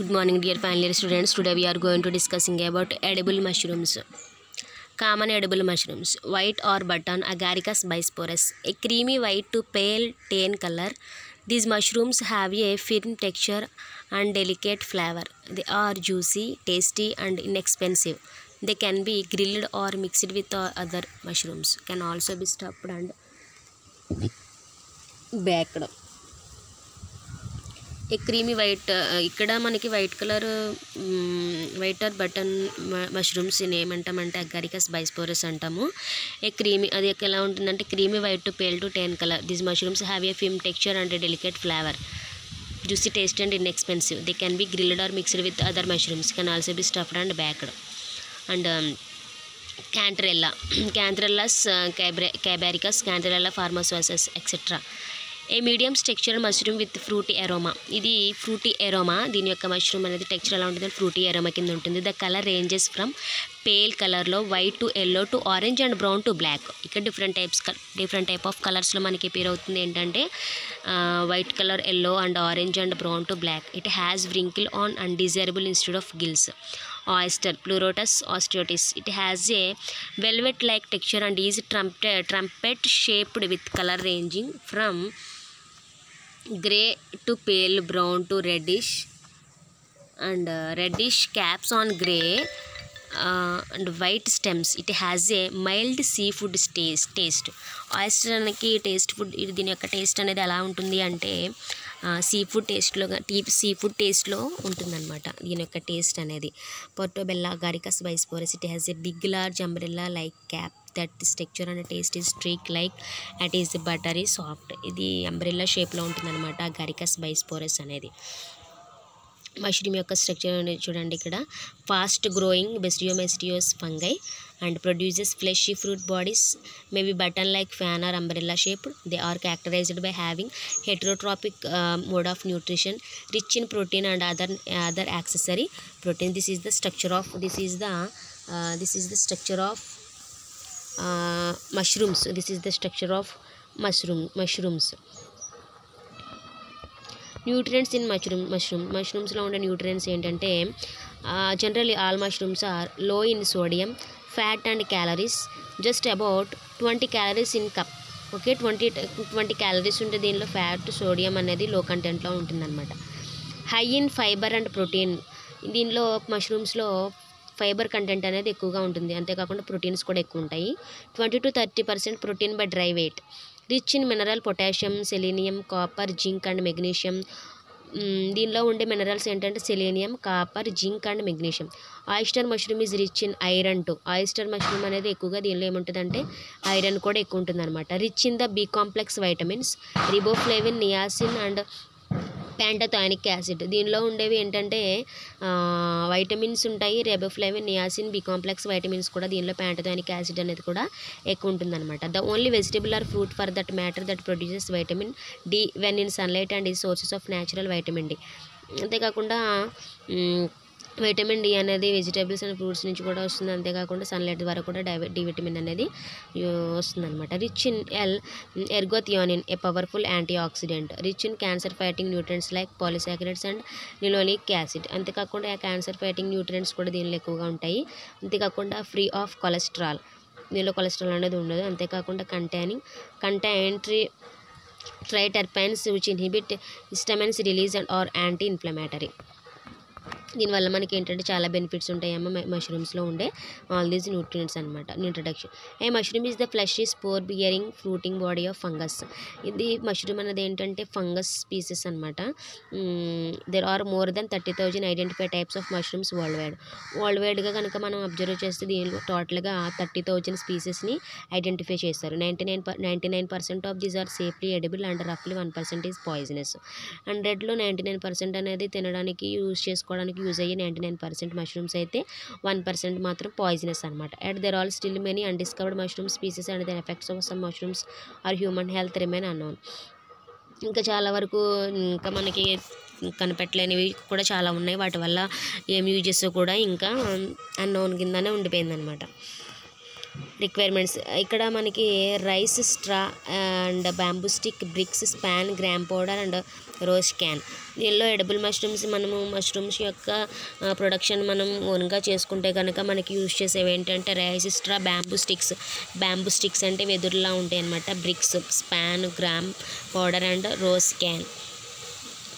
Good morning, dear final year students. Today we are going to discussing about edible mushrooms. Common edible mushrooms: white or button Agaricus bisporus, a creamy white to pale tan color. These mushrooms have a firm texture and delicate flavor. They are juicy, tasty, and inexpensive. They can be grilled or mixed with other mushrooms. Can also be stuffed and baked. A creamy white ఇక్కడ మనకి white colour white or button mushrooms ఏమంటామంటే Agaricus bisporus అంటాము. A creamy అది ఎలా ఉంటుందంటే creamy white to pale to tan colour. These mushrooms have a firm texture and delicate flavour juicy taste and inexpensive they can be grilled or mixed with other mushrooms can also be stuffed and baked and cantrella cantrellas cabre cabaricus cantrella formososus etcetera a medium structure mushroom with fruity aroma ఇది fruity aroma దీని యొక్క mushroom అనేది texture ఎలా ఉంటుంది frutti aroma కింద ఉంటుంది. The colour ranges from pale కలర్లో white to yellow to orange and brown to black ఇక్కడ different types different type of కలర్స్లో మనకి పేరు అవుతుంది ఏంటంటే white colour yellow and orange and brown to black it has wrinkle on undesirable instead of gills oyster Pleurotus ostreatus it has a velvet like texture and is trump trumpet shaped with colour ranging from grey to pale brown to reddish and reddish caps on grey and white stems it has a mild seafood stays taste ఆయిస్టర్కి taste food దీని యొక్క taste అనేది ఎలా ఉంటుంది అంటే sea food టేస్ట్లో T sea food టేస్ట్లో ఉంటుందన్నమాట. దీని యొక్క టేస్ట్ అనేది. Portobello agaricus bisporus it has a big large umbrella like cap that structure and taste is steak like it is buttery soft ఇది అంబ్రెల్లా షేప్లో ఉంటుందన్నమాట గారికస్ పోరెస్ అనేది. మష్రూమ్ యొక్క స్ట్రక్చర్ అనేది చూడండి ఇక్కడ fast growing basidiomycetes fungi and produces fleshy fruit bodies maybe button like fan or umbrella shape they are characterised by having heterotrophic mode of nutrition rich in protein and other other accessory protein this is the structure of this is the this is the structure of mushrooms this is the structure of mushroom mushrooms nutrients in mushroom mushroom. మష్రూమ్స్లో ఉండే న్యూట్రియంట్స్ ఏంటంటే generally all mushrooms ఆర్లో in sodium fat and calories just about twenty calories in cup okay twenty twenty calories ఉంటే దీనిలో fat sodium అనేది low కంటెంట్లో ఉంటుందన్నమాట. High in fibre and protein దీనిలో మష్రూమ్స్లో ఫైబర్ కంటెంట్ అనేది ఎక్కువగా ఉంటుంది. అంతేకాకుండా ప్రోటీన్స్ కూడా ఎక్కువ ఉంటాయి. Twenty to thirty percent protein by dry weight rich in mineral potassium selenium copper zinc and magnesium. దీనిలో ఉండే మినరల్స్ ఏంటంటే selenium copper zinc and magnesium. Oyster mushroom is rich in iron too. Oyster mushroom అనేది ఎక్కువగా దీనిలో ఏముంటుందంటే iron కూడా ఎక్కువ ఉంటుంది అనమాట rich in the B complex vitamins riboflavin niacin and pantothenic acid. దీనిలో ఉండేవి ఏంటంటే వైటమిన్స్ ఉంటాయి riboflavin niacin B complex vitamins కూడా దీనిలో ప్యాంటథానిక్ యాసిడ్ అనేది కూడా ఎక్కువ ఉంటుందన్నమాట. The only vegetable or fruit for that matter that produces vitamin D when in sunlight and ఈ sources of natural vitamin D. అంతేకాకుండా విటమిన్ డి అనేది వెజిటేబుల్స్ అండ్ ఫ్రూట్స్ నుంచి కూడా వస్తుంది. అంతేకాకుండా సన్లైట్ ద్వారా కూడా డై డి విటమిన్ అనేది వస్తుంది అనమాట rich in L ergothioneine a powerful antioxidant rich in cancer fighting nutrients like polysaccharides and linolenic acid. అంతేకాకుండా క్యాన్సర్ ఫైటింగ్ న్యూట్రియంట్స్ కూడా దీనిలో ఎక్కువగా ఉంటాయి. అంతేకాకుండా ఫ్రీ ఆఫ్ కొలెస్ట్రాల్. దీనిలో కొలెస్ట్రాల్ అనేది ఉండదు. అంతేకాకుండా containing కంటైంట్రీ triterpenes which inhibit histamines release and are anti inflammatory దీనివల్ల మనకి ఏంటంటే చాలా బెనిఫిట్స్ ఉంటాయమ్మ మష్రూమ్స్లో ఉండే ఆల్ దీస్ న్యూట్రియంట్స్ అనమాట introduction a mushroom is the fleshy spore bearing fruiting body of fungus ఇది మష్రూమ్ అనేది ఏంటంటే ఫంగస్ పీసెస్ అనమాట there are more than thirty thousand identify types of mushrooms worldwide world వైడ్గా కనుక మనం అబ్జర్వ్ చేస్తే దీనిలో టోటల్గా థర్టీ థౌజండ్ స్పీసెస్ని ఐడెంటిఫై చేస్తారు. Ninety nine ninety nine percent of these are safely edible and రఫ్లీ one percent is poisonous హండ్రెడ్లో ninety nine percent అనేది తినడానికి యూజ్ చేసుకోవడానికి యూజ్ అయ్యే నైంటీ నైన్ పర్సెంట్ మష్రూమ్స్ అయితే వన్ పర్సెంట్ మాత్రం పాయిజనస్ అనమాట at there all still many undiscovered mushroom species and their effects of some mushrooms are human health remain unknown ఇంకా చాలా వరకు ఇంకా మనకి కనిపెట్టలేనివి కూడా చాలా ఉన్నాయి. వాటి వల్ల ఏం యూజెస్ కూడా ఇంకా అన్నోన్ కిందనే ఉండిపోయిందనమాట రిక్వైర్మెంట్స్ ఇక్కడ మనకి rice straw and bamboo stick bricks spawn gram powder and rose can దీనిలో ఎడబుల్ మష్రూమ్స్ మనము మష్రూమ్స్ యొక్క ప్రొడక్షన్ మనం ఓన్గా చేసుకుంటే కనుక మనకి యూజ్ చేసేవి ఏంటంటే rice straw bamboo sticks bamboo sticks అంటే వెదురులా ఉంటాయి అన్నమాట bricks spawn gram powder and rose can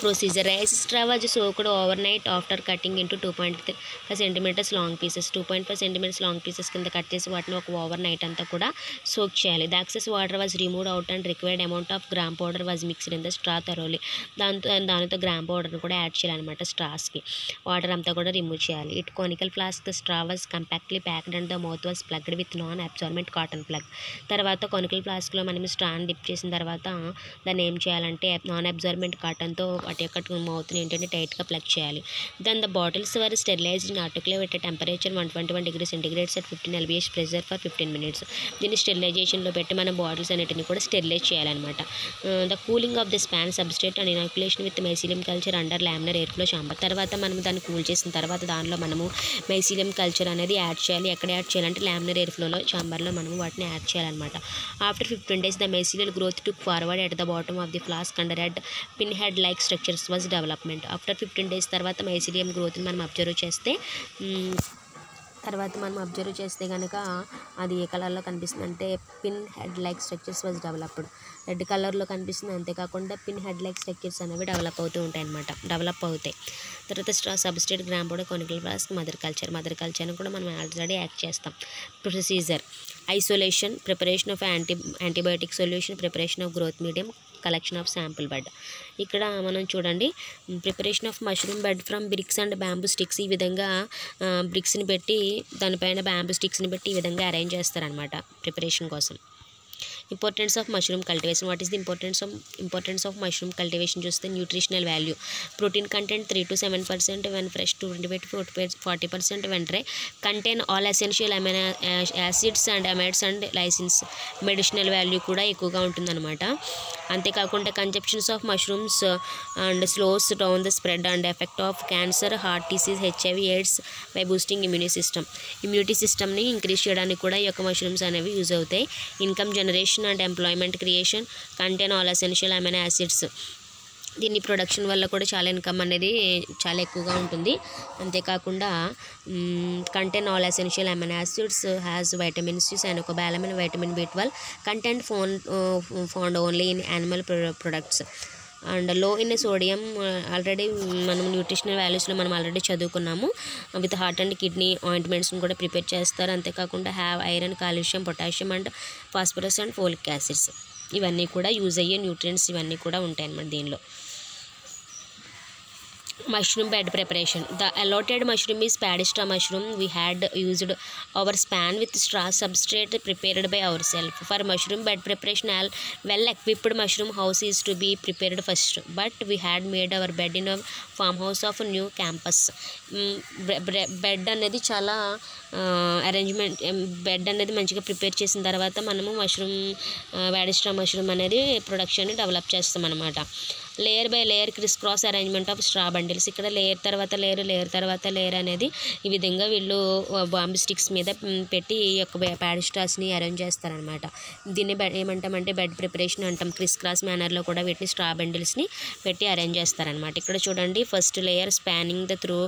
procedure rice straw was soaked overnight after cutting into two point five centimetres long pieces two point five centimetres long pieces కింద cut చేసి వాటిని ఒక overnight అంతా కూడా soak చేయాలి. The excess water was remove out and required amount of gram powder was mixed in the straw తరోలి దాంతో దానితో gram పౌడర్ని కూడా యాడ్ చేయాలన్నమాట స్ట్రాస్కి వాటర్ అంతా కూడా రిమూవ్ చేయాలి. It conical flask the straw was compactly packed and the mouth was plugged with non absorbent cotton plug తర్వాత conical ఫ్లాస్క్లో మనం స్ట్రాన్ డిప్ చేసిన తర్వాత దాన్ని ఏం చేయాలంటే నాన్ అబ్జార్మెంట్ కాటన్తో వాటి యొక్క మౌత్ని ఏంటంటే టైట్గా ప్లగ్ చేయాలి. Then the bottles were sterilised in ఆర్టిక్లో at temperature one twenty one degree centigrades at fifteen LBS pressure for fifteen minutes దీన్ని స్టెరిలైజేషన్లో పెట్టి మనం బాటిల్స్ అన్నిటిని కూడా స్టెరిలైజ్ చేయాలన్నమాట. The cooling of the spawn substrate and inoculation with mycelium culture under laminar airflow chamber తర్వాత మనం దాన్ని కూల్ చేసిన తర్వాత దానిలో మనము మైసీలియం కల్చర్ అనేది యాడ్ చేయాలి. ఎక్కడ యాడ్ చేయాలంటే లామినర్ ఎయిర్ఫ్లోలో చాంబర్లో మనము వాటిని యాడ్ చేయాలన్నమాట. After fifteen days the mycelial growth to forward at the bottom of the flask under head pin head like structures was development after fifteen days తర్వాత mycelium గ్రోత్ని మనం అబ్జర్వ్ చేస్తే తర్వాత మనం అబ్జర్వ్ చేస్తే కనుక అది ఏ కలర్లో కనిపిస్తుంది అంటే pin head like structures was developed red కలర్లో కనిపిస్తుంది. అంతేకాకుండా పిన్ హెడ్ లైక్ స్ట్రక్చర్స్ అనేవి డెవలప్ అవుతూ ఉంటాయి అనమాట డెవలప్ అవుతాయి. తర్వాత స్ట్రా సబ్స్టేట్ గ్రామ్ కూడా conical flask mother culture. Mother కల్చర్ని కూడా మనం ఆల్రెడీ యాక్ట్ చేస్తాం. Procedure. Isolation preparation of anti antibiotic solution preparation of growth medium collection of sample bed. ఇక్కడ మనం చూడండి preparation of mushroom bed from bricks and bamboo sticks ఈ విధంగా బ్రిక్స్ని పెట్టి దానిపైన బ్యాంబూ స్టిక్స్ని పెట్టి ఈ విధంగా అరేంజ్ చేస్తారనమాట ప్రిపరేషన్ కోసం. Importance of mushroom cultivation what is the importance of importance of mushroom cultivation చూస్తే nutritional value protein content three to seven percent when fresh to twenty five forty forty percent when dry all essential amino acids and amides and lysines medicinal value కూడా ఎక్కువగా ఉంటుందన్నమాట. అంతేకాకుండా consumption of mushrooms and slows down the spread and effect of cancer heart disease HIV AIDS by boosting immune system immunity సిస్టమ్ని increase చేయడానికి కూడా ఈ యొక్క mushrooms అనేవి యూజ్ అవుతాయి. Income generation and employment creation content all essential amino acids దీని production వల్ల కూడా చాలా ఇన్కమ్ అనేది చాలా ఎక్కువగా ఉంటుంది. అంతేకాకుండా content all essential amino acids has vitamins cyanocobalamin vitamin B twelve content phone found only in animal products అండ్లో in sodium already మనం న్యూట్రిషనల్ వాల్యూస్లో మనం ఆల్రెడీ చదువుకున్నాము. విత్ హార్ట్ అండ్ కిడ్నీ ఆయింట్మెంట్స్ని కూడా ప్రిపేర్ చేస్తారు. అంతేకాకుండా have iron calcium potassium and phosphorus and folic acids ఇవన్నీ కూడా యూజ్ అయ్యే న్యూట్రియంట్స్ ఇవన్నీ కూడా ఉంటాయి అన్నమాట దీనిలో. Mushroom bed preparation the allotted mushroom is padistra mushroom we had used our span with straw substrate prepared by ourselves for mushroom bed preparation all well equipped mushroom house is to be prepared first but we had made our bed in a farmhouse of a new campus bed అనేది చాలా arrangement bed అనేది మంచిగా prepare చేసిన తర్వాత మనము mushroom వాడిస్ట్రా mushroom అనేది production develop చేస్తాం అనమాట layer by layer criss cross arrangement of straw bundles ఇక్కడ లేయర్ తర్వాత లేయర్ లేయర్ తర్వాత లేయర్ అనేది ఈ విధంగా వీళ్ళు బాంబు స్టిక్స్ మీద పెట్టి ఈ యొక్క ప్యాడ్ స్ట్రాస్ని అరేంజ్ చేస్తారనమాట దీన్ని బెడ్ ఏమంటామంటే బెడ్ ప్రిపరేషన్ అంటాం. క్రిస్ క్రాస్ మేనర్లో కూడా వీటిని స్ట్రా బండిల్స్ని పెట్టి అరేంజ్ చేస్తారనమాట ఇక్కడ చూడండి first layer spawning the through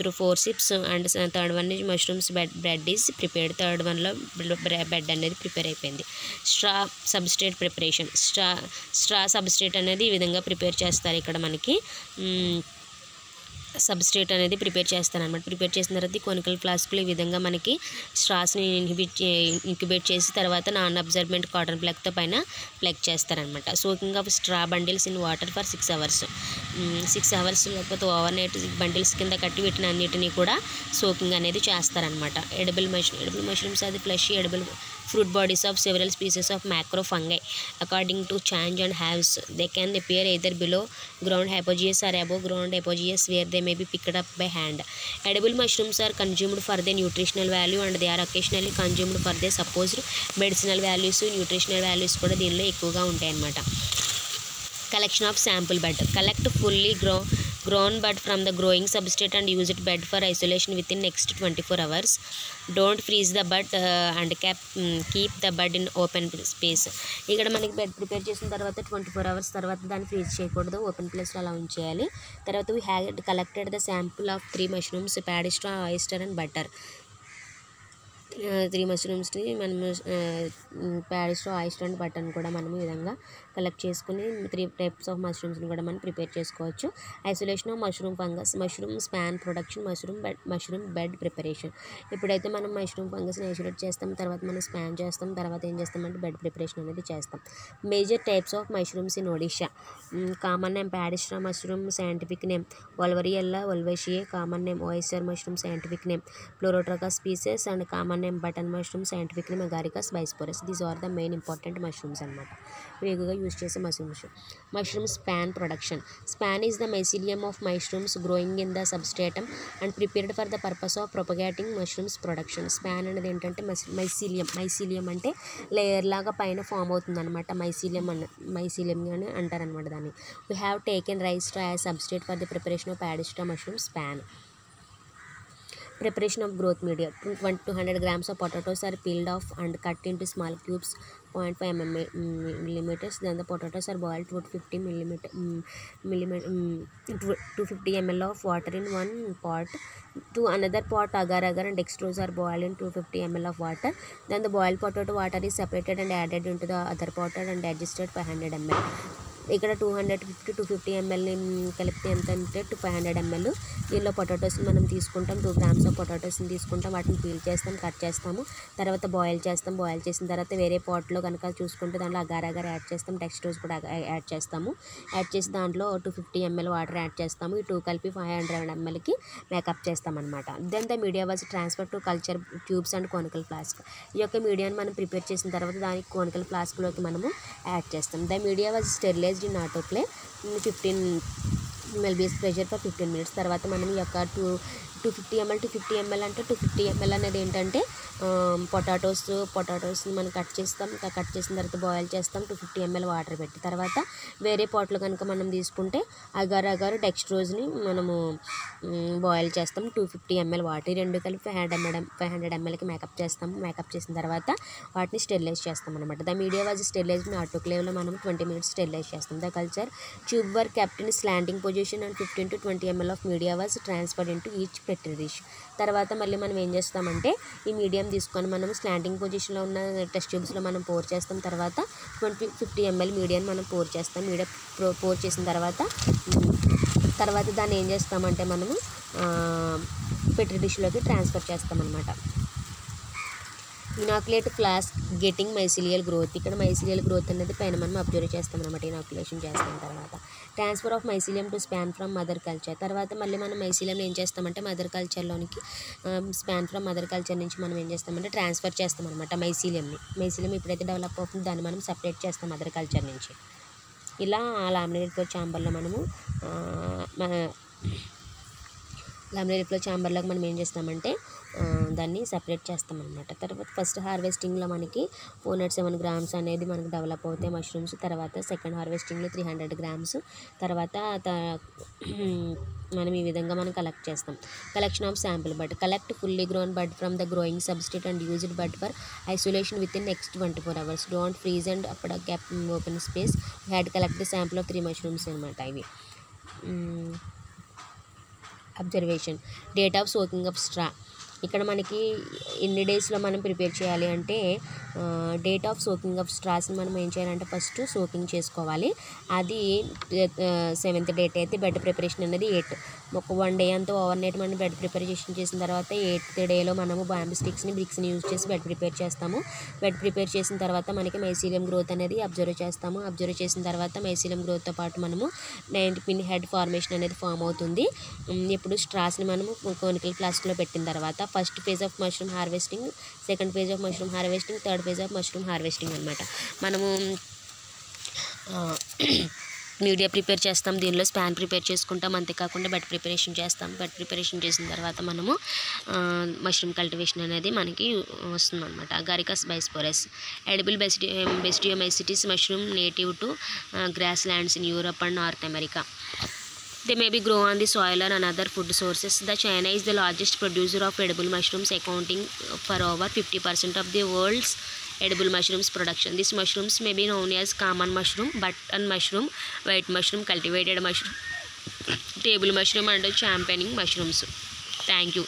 through four sips and third one mushrooms bed bread is prepared third వన్లో బెడ్ అనేది ప్రిపేర్ అయిపోయింది. Straw substrate preparation straw straw substrate అనేది విధంగా ప్రిపేర్ చేస్తారు ఇక్కడ మనకి. సబ్స్ట్రేట్ అనేది ప్రిపేర్ చేస్తాను అనమాట ప్రిపేర్ చేసిన తర్వాత కొనికల్ ఫ్లాస్క్లు ఈ విధంగా మనకి స్ట్రాస్ని ఇన్హిబిట్ ఇంక్యుబేట్ చేసి తర్వాత నాన్ అబ్జర్బెంట్ కాటన్ ప్లగ్తో పైన ప్లగ్ చేస్తారనమాట soaking of straw bundles in water for six hours. Six hours లేకపోతే ఓవర్ నైట్ బండిల్స్ కింద కట్టి వీటిని అన్నిటినీ కూడా సోకింగ్ అనేది చేస్తారనమాట ఎడబుల్ మష్రూమ్ ఎడబుల్ మష్రూమ్స్ అది flesh edible fruit bodies of several species of macro fungi. According to change and haves they can appear either below ground hypogeous or above ground hypogeous where they may be picked up by hand edible mushrooms are consumed for the nutritional value and they are occasionally consumed for the suppose medicinal values nutritional values కూడా దీనిలో ఎక్కువగా ఉంటాయన్నమాట. Collection of sample bed collect fully grow grown bud from the growing substrate and use it bed for isolation with in next twenty four hours don't freeze the bud and cap keep the bud in open space ఇక్కడ మనకి bed prepare చేసిన తర్వాత twenty four hours తర్వాత దాన్ని freeze చేయకూడదు. Open ప్లేస్లో అలా ఉంచేయాలి తర్వాత we had collected the sample of three mushrooms paddy straw oyster and butter three మష్రూమ్స్ని మనము ప్యారిస్లో ఐస్టాండ్ బటన్ కూడా మనం ఈ విధంగా కలెక్ట్ చేసుకుని త్రీ టైప్స్ ఆఫ్ మష్రూమ్స్ని కూడా మనం ప్రిపేర్ చేసుకోవచ్చు. Isolation of mushroom fungus mushroom spawn production mushroom bed mushroom bed preparation ఇప్పుడైతే మనం మష్రూమ్ ఫంగస్ని ఐసోలేట్ చేస్తాం తర్వాత మనం స్పాన్ చేస్తాం తర్వాత ఏం చేస్తామంటే బెడ్ ప్రిపరేషన్ అనేది చేస్తాం. Major types of mushrooms in Odisha common name paddy straw mushroom scientific name Volvariella volvacea common name OSR mushroom scientific name Pleurotus species and common name button mushrooms scientific మెగారికస్ Agaricus bisporus these are the main important mushrooms అనమాట ఎక్కువగా use చేసే mushrooms mushroom spawn production spawn is the mycelium of mushrooms growing in the substratum and prepared for the purpose of propagating mushrooms production spawn అనేది ఏంటంటే mycelium mycelium అంటే layer లాగా పైన form అవుతుంది అనమాట మైసీలియం అన్న మైసీలియం అని అంటారనమాట దాన్ని. We have taken rice to as substrate for the preparation of paddy straw mushroom spawn preparation of growth media. 1 to 100 grams of potatoes are peeled off and cut into small cubes 0.5 mm, mm, millimeters. Then the potatoes are boiled to 50 millimeter mm, millimeter mm, 250 ml of water in one pot. To another pot agar agar and dextrose are boiled in 250 ml of water. Then the boiled potato water is separated and added into the other pot and adjusted 500 ml ఇక్కడ two hundred fifty two fifty ఎంఎల్ని కలిపితే ఎంత అంటే two five hundred ML దీనిలో పొటాటోస్ని మనం తీసుకుంటాం. Two grams of పొటాటోస్ని తీసుకుంటాం. వాటిని పీల్ చేస్తాం కట్ చేస్తాము. తర్వాత బాయిల్ చేస్తాం. బాయిల్ చేసిన తర్వాత వేరే పాట్లో కనుక చూసుకుంటే దాంట్లో అగార్ అగార్ యాడ్ చేస్తాం. టెక్స్టోస్ కూడా యాడ్ చేస్తాము. యాడ్ చేసి దాంట్లో two fifty ml water add చేస్తాము. ఈ టూ కలిపి ఫైవ్ హండ్రెడ్ ఎంఎల్కి మేకప్ చేస్తామన్నమాట. Then the media was transfer to culture tubes and conical flask ఈ యొక్క మీడియాని మనం ప్రిపేర్ చేసిన తర్వాత దానికి కోనికల్ ఫ్లాస్క్లోకి మనము యాడ్ చేస్తాం. The media was sterilised in autoplay fifteen lbs pressure for fifteen minutes తర్వాత మనం ఈ యొక్క two two fifty ml two fifty ml అంటే టూ ఫిఫ్టీ ఎంఎల్ అనేది ఏంటంటే పొటాటోస్ పొటాటోస్ని మనం కట్ చేస్తాం. కట్ చేసిన తర్వాత బాయిల్ చేస్తాం. టూ ఫిఫ్టీ ఎంఎల్ వాటర్ పెట్టి. తర్వాత వేరే పాట్లో కనుక మనం తీసుకుంటే అగారు అగారు డెక్స్ట్రోజ్ని మనము బాయిల్ చేస్తాం. టూ ఫిఫ్టీ ఎంఎల్ వాటర్ రెండు కలిపి five hundred ml five hundred ఎంఎల్కి make up చేస్తాం. మేకప్ చేసిన తర్వాత వాటిని స్టెరిలైజ్ చేస్తాం అనమాట ద మీడియా వాజ్ స్టెరిలైజ్ ఆటోక్లేవ్లో మనం ట్వంటీ మినిట్స్ స్టెరిలైజ్ చేస్తాం. The culture tube were kept in slanting position and fifteen to twenty ml of media was transfer into each petri dish తర్వాత మళ్ళీ మనం ఏం చేస్తామంటే ఈ మీడియం తీసుకొని మనం స్లాంటింగ్ పొజిషన్లో ఉన్న టెస్ట్ ట్యూబ్స్లో మనం పోర్ చేస్తాం. తర్వాత ట్వంటీ ఫిఫ్టీ ఎంఎల్ మీడియం మనం పోర్ చేస్తాం. మీడియం పోర్ చేసిన తర్వాత తర్వాత దాన్ని ఏం చేస్తామంటే మనము పెట్రి డిష్లోకి ట్రాన్స్ఫర్ చేస్తాం inoculate inoculate flask getting mycelial growth. ఇక్కడ మైసిలియల్ గ్రోత్ అనేది పైన మనం అబ్జర్వ్ చేస్తాం అనమాట ఇనాక్యులేషన్ చేస్తాం తర్వాత. Transfer of mycelium to spawn from mother culture. తర్వాత మళ్ళీ మనం మైసిలియం ఏం చేస్తామంటే మదర్ కల్చర్లోనికి స్పాన్ ఫ్రమ్ మదర్ కల్చర్ నుంచి మనం ఏం చేస్తామంటే ట్రాన్స్ఫర్ చేస్తాం అనమాట మైసిలియంని. మైసిలియం ఎప్పుడైతే డెవలప్ అవుతుందో దాన్ని మనం సపరేట్ చేస్తాం మదర్ కల్చర్ నుంచి. ఇలా లామినేటెడ్ ఫ్లో ఛాంబర్లో మనము మన- లామినేటెడ్ ఫ్లో ఛాంబర్లోకి మనం ఏం చేస్తామంటే దాన్ని సపరేట్ చేస్తాం అనమాట తర్వాత ఫస్ట్ హార్వెస్టింగ్లో మనకి ఫోర్ నాట్ సెవెన్ గ్రామ్స్ అనేది మనకు డెవలప్ అవుతాయి మష్రూమ్స్ తర్వాత సెకండ్ హార్వెస్టింగ్లో త్రీ హండ్రెడ్ గ్రామ్స్ తర్వాత త- మనం ఈ విధంగా మనం కలెక్ట్ చేస్తాం. Collection of sample bud collect fully grown bud from the growing substrate and used bud for isolation with in next twenty four hours don't freeze and అప్పుడు cap open space had collect sample of three mushrooms అనమాట ఇవి. Observation date of soaking of straw ఇక్కడ మనకి ఎన్ని డేస్లో మనం prepare చేయాలి అంటే డేట్ ఆఫ్ సోకింగ్ ఆఫ్ స్ట్రాస్ని మనం ఏం చేయాలంటే ఫస్ట్ సోకింగ్ చేసుకోవాలి. అది సెవెంత్ డేట్ అయితే బెడ్ ప్రిపరేషన్ అనేది ఎయిట్. ఒక వన్ డే అంతా ఓవర్ నైట్ మనం బెడ్ ప్రిపరేషన్ చేసిన తర్వాత ఎయిత్ డేలో మనము బాంబీ స్టిక్స్ని బ్రిక్స్ని యూజ్ చేసి బెడ్ ప్రిపేర్ చేస్తాము. బెడ్ ప్రిపేర్ చేసిన తర్వాత మనకి మైసీలియం గ్రోత్ అనేది అబ్జర్వ్ చేస్తాము. అబ్జర్వ్ చేసిన తర్వాత మైసీలియం గ్రోత్తో పాటు మనము నైన్టీ పిన్ హెడ్ ఫార్మేషన్ అనేది ఫామ్ అవుతుంది. ఇప్పుడు స్ట్రాస్ని మనము కోనికల్ ఫ్లాస్క్లో పెట్టిన తర్వాత first phase of mushroom harvesting second phase of mushroom harvesting third phase of mushroom harvesting అనమాట మనము మీడియా ప్రిపేర్ చేస్తాం. దీనిలో స్పాన్ ప్రిపేర్ చేసుకుంటాం. అంతేకాకుండా బెడ్ ప్రిపరేషన్ చేస్తాం. బెడ్ ప్రిపరేషన్ చేసిన తర్వాత మనము మష్రూమ్ కల్టివేషన్ అనేది మనకి వస్తుందన్నమాట. గారికస్ bisporus edible బెస్టి basidiomycetes mushroom native to grasslands in Europe and North America. They may be grown on the soil and another food sources. The China is the largest producer of edible mushrooms, accounting for over 50% of the world's edible mushrooms production. These mushrooms may be known as common mushroom, button mushroom, white mushroom, cultivated mushroom, table mushroom, and championing mushrooms. Thank you.